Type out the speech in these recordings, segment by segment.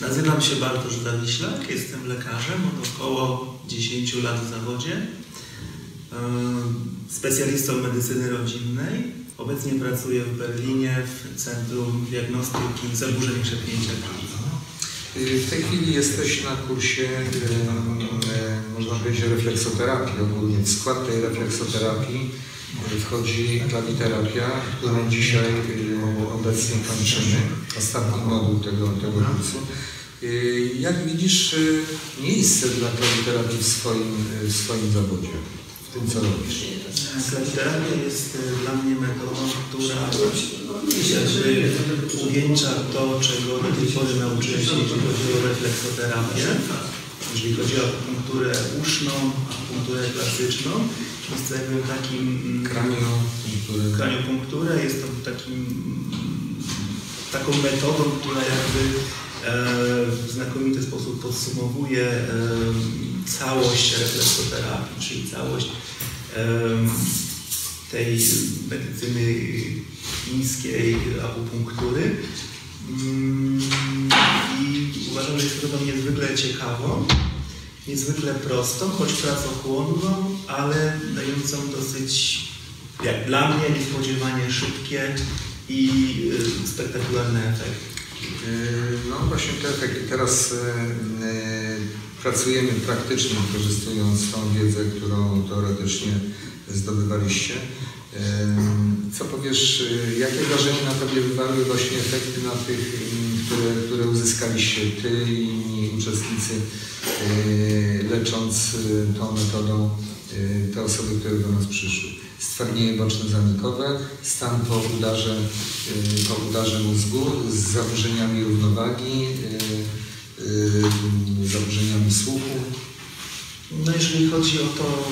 Nazywam się Bartosz Zawiślak, jestem lekarzem od około 10 lat w zawodzie. Specjalistą medycyny rodzinnej. Obecnie pracuję w Berlinie w Centrum Diagnostyki Zaburzeń Krzepnięcia krwi. W tej chwili jesteś na kursie, e, można powiedzieć, refleksoterapii ogólnie. Skład tej refleksoterapii wchodzi klawiterapia, którą dzisiaj e, obecnie kończymy, ostatni moduł tego, tego kursu. E, jak widzisz miejsce dla klawiterapii w swoim, w swoim zawodzie, w tym co robisz? Klawiterapia jest dla mnie metodą, która jakby uwieńcza to, czego do tej pory nauczyłem się, jeśli chodzi o refleksoterapię, jeżeli chodzi o akupunkturę uszną, akupunkturę klasyczną. Jest to jakby takim... Kraniopunkturę. Kraniopunkturę. Jest to takim, taką metodą, która jakby e, w znakomity sposób podsumowuje e, całość refleksoterapii, czyli całość tej medycyny chińskiej akupunktury. Uważam, że jest to niezwykle ciekawą, niezwykle prostą, choć pracochłonną, ale dającą dosyć, jak dla mnie, niespodziewanie szybkie i y, spektakularne efekty. No właśnie te efekty. Teraz pracujemy praktycznie, wykorzystując tą wiedzę, którą teoretycznie zdobywaliście. Co powiesz, jakie wrażenie na Tobie wywarły właśnie efekty na tych, które, które uzyskaliście Ty i inni uczestnicy, lecząc tą metodą te osoby, które do nas przyszły? Stwardnienie boczne zanikowe, stan po udarze, po udarze mózgu z zaburzeniami równowagi, zaburzeniami słuchu. No jeżeli chodzi o to,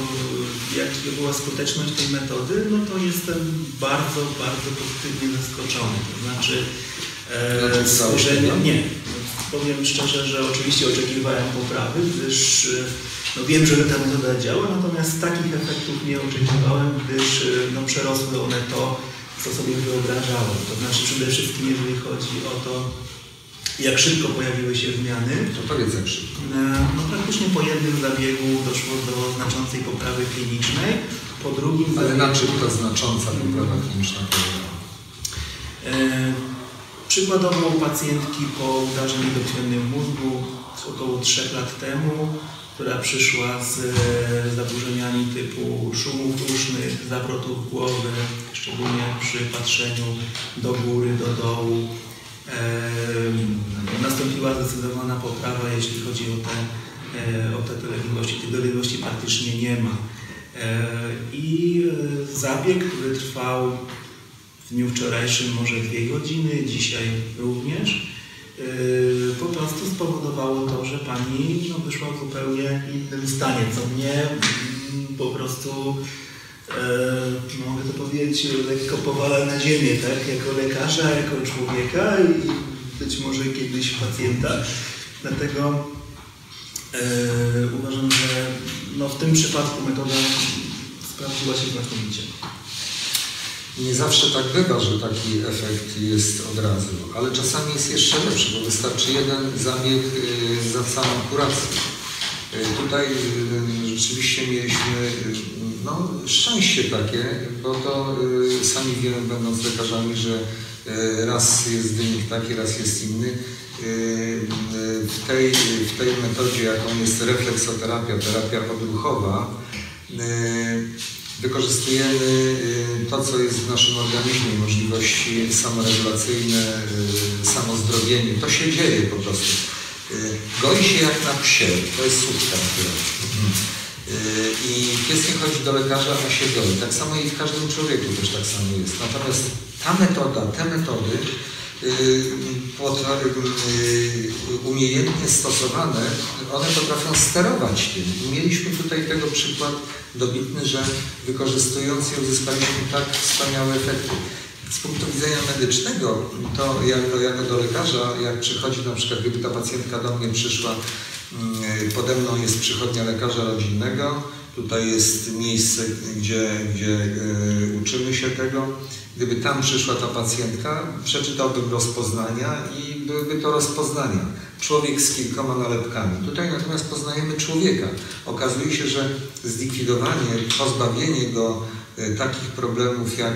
jaka była skuteczność tej metody, no to jestem bardzo, bardzo pozytywnie zaskoczony. To znaczy, e, służenie, nie. Powiem szczerze, że oczywiście oczekiwałem poprawy, gdyż e, no wiem, że ta metoda działa, natomiast takich efektów nie oczekiwałem, gdyż e, no, przerosły one to, co sobie wyobrażałem. To znaczy przede wszystkim, jeżeli chodzi o to, jak szybko pojawiły się zmiany. To powiedz jak szybko. E, no praktycznie po jednym zabiegu doszło do znaczącej poprawy klinicznej, po drugim Ale zabiegu... na czym ta znacząca poprawa kliniczna polegała? E, przykładowo u pacjentki po udarze niedokrwiennym mózgu około 3 lat temu, która przyszła z zaburzeniami typu szumów usznych, zawrotów głowy, szczególnie przy patrzeniu do góry, do dołu, nastąpiła zdecydowana poprawa, jeśli chodzi o te, e, o te dolegliwości. Tych dolegliwości praktycznie nie ma. E, I e, zabieg, który trwał w dniu wczorajszym może dwie godziny, dzisiaj również, po prostu spowodowało to, że pani no, wyszła w zupełnie innym stanie, co mnie mm, po prostu mogę to powiedzieć, lekko powala na ziemię, tak? Jako lekarza, jako człowieka i być może kiedyś pacjenta. Dlatego e, uważam, że no, w tym przypadku metoda sprawdziła się znakomicie. Nie zawsze tak bywa, że taki efekt jest od razu, ale czasami jest jeszcze lepszy, bo wystarczy jeden zabieg y, za samą kurację. Tutaj rzeczywiście mieliśmy no, szczęście takie, bo to y, sami wiemy, będąc lekarzami, że y, raz jest wynik taki, raz jest inny. Y, w tej, w tej metodzie, jaką jest refleksoterapia, terapia odruchowa, wykorzystujemy to, co jest w naszym organizmie, możliwości samoregulacyjne, samozdrowienie. To się dzieje po prostu. Goi się jak na psie, to jest substan. I pies nie chodzi do lekarza, a się goi. Tak samo i w każdym człowieku też tak samo jest. Natomiast ta metoda, te metody y, y, umiejętnie stosowane, one potrafią sterować tym. Mieliśmy tutaj tego przykład dobitny, że wykorzystując je uzyskaliśmy tak wspaniałe efekty. Z punktu widzenia medycznego, to jako, jako do lekarza, jak przychodzi na przykład, gdyby ta pacjentka do mnie przyszła pode mną jest przychodnia lekarza rodzinnego. Tutaj jest miejsce, gdzie, gdzie e, uczymy się tego. Gdyby tam przyszła ta pacjentka, przeczytałbym rozpoznania i byłyby to rozpoznania. człowiek z kilkoma nalepkami. Tutaj natomiast poznajemy człowieka. Okazuje się, że zlikwidowanie, pozbawienie go takich problemów jak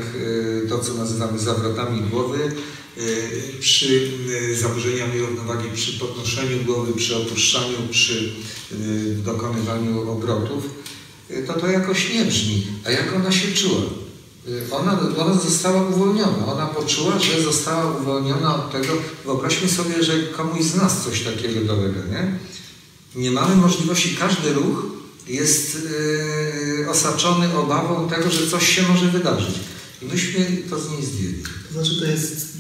e, to, co nazywamy zawrotami głowy, e, przy zaburzeniami równowagi, przy podnoszeniu głowy, przy opuszczaniu, przy dokonywaniu obrotów, to to jakoś nie brzmi. A jak ona się czuła? Y, Ona, ona została uwolniona. Ona poczuła, że została uwolniona od tego. Wyobraźmy sobie, że komuś z nas coś takiego dolega, nie? Nie mamy możliwości, każdy ruch jest yy, osaczony obawą tego, że coś się może wydarzyć. I myśmy to z niej zdjęli. To znaczy to jest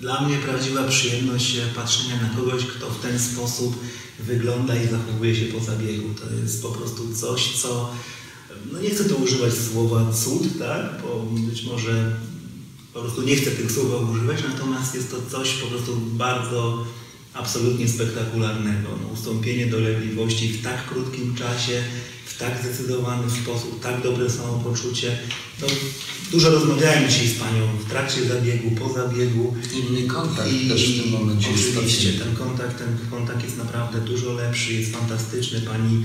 dla mnie prawdziwa przyjemność e, patrzenia na kogoś, kto w ten sposób wygląda i zachowuje się po zabiegu. To jest po prostu coś, co, no nie chcę tu używać słowa cud, tak, bo być może po prostu nie chcę tych słów używać, natomiast jest to coś po prostu bardzo absolutnie spektakularnego. No, ustąpienie dolegliwości w tak krótkim czasie, w tak zdecydowany sposób, tak dobre samopoczucie. No, dużo rozmawiałem dzisiaj z Panią w trakcie zabiegu, po zabiegu. Inny kontakt też w tym momencie Oczywiście, ten kontakt, ten kontakt jest naprawdę dużo lepszy, jest fantastyczny. Pani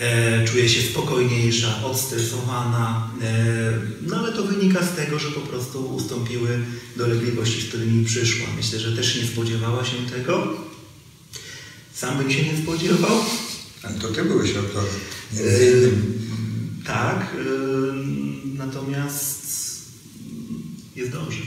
e, czuje się spokojniejsza, odstresowana, e, no ale to wynika z tego, że po prostu ustąpiły dolegliwości, z którymi przyszła. Myślę, że też nie spodziewała się tego. Sam bym się nie spodziewał. Ale to ty byłeś autorem. E, tak, e, natomiast jest dobrze.